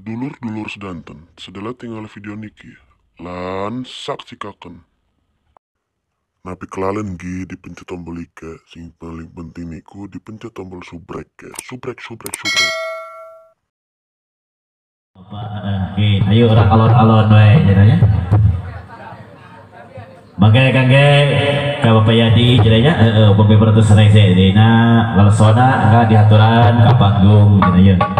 Dulur-dulur sedanten, sedalah tinggal video niki, lan saksikaken. Napi kelalen gi dipencet tombol ike, sing paling penting niku dipencet tombol subrek ya. Subrek, subrek, subrek. Oke, ayo orang alon-alon wae jenanya. Mangke kangge ka Bapak Yadi jenanya heeh uh, Bapak Pratus Rese dina ngalesona ka diaturan ka panggung jenanya.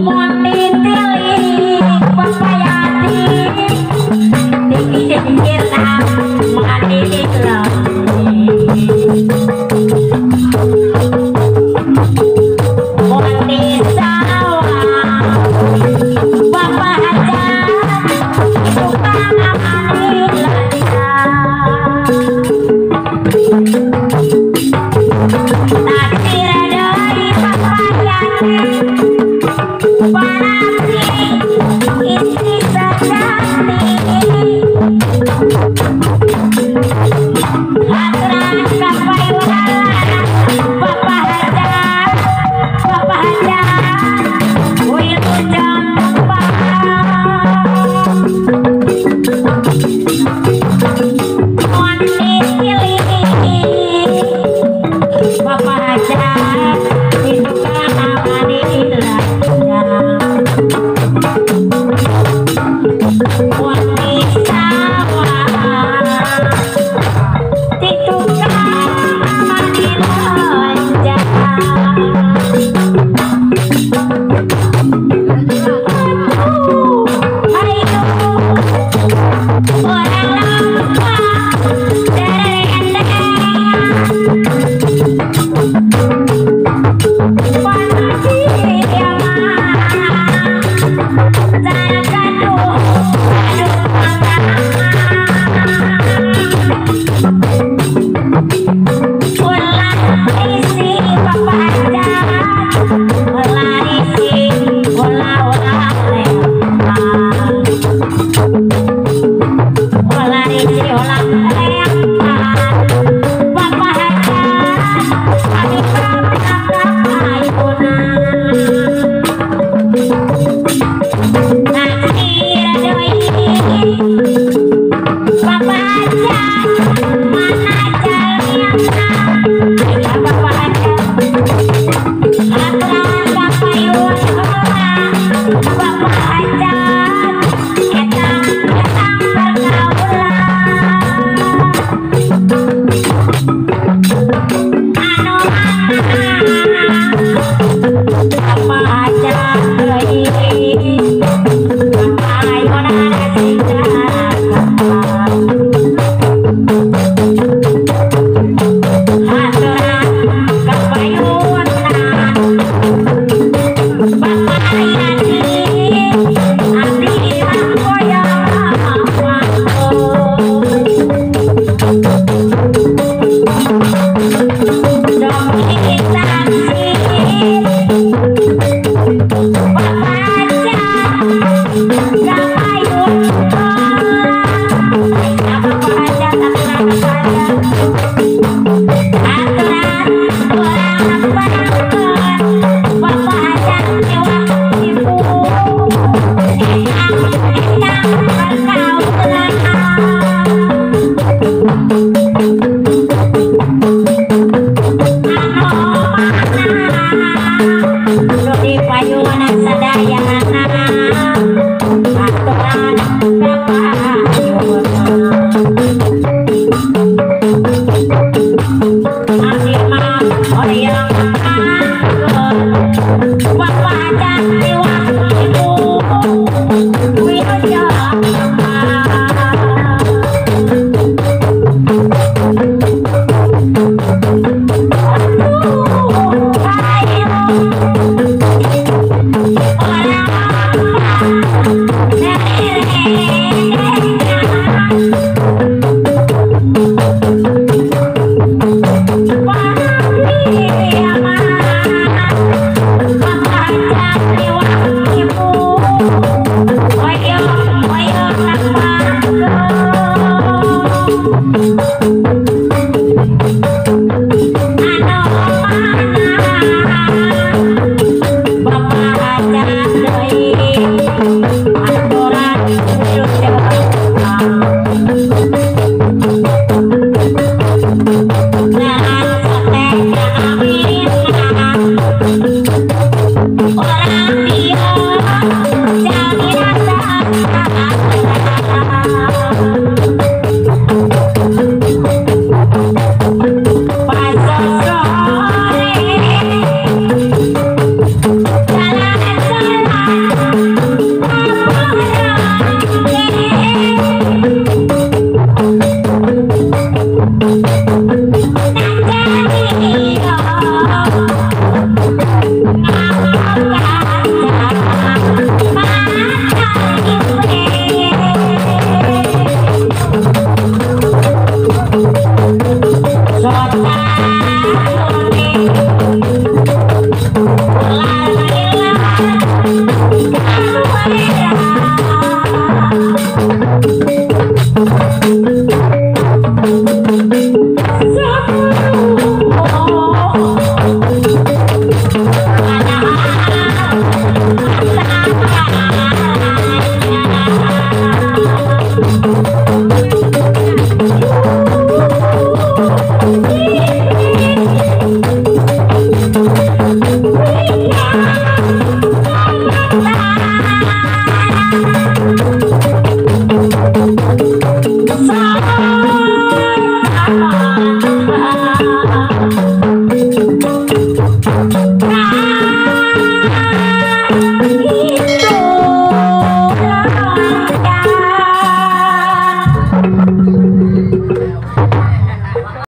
Monday.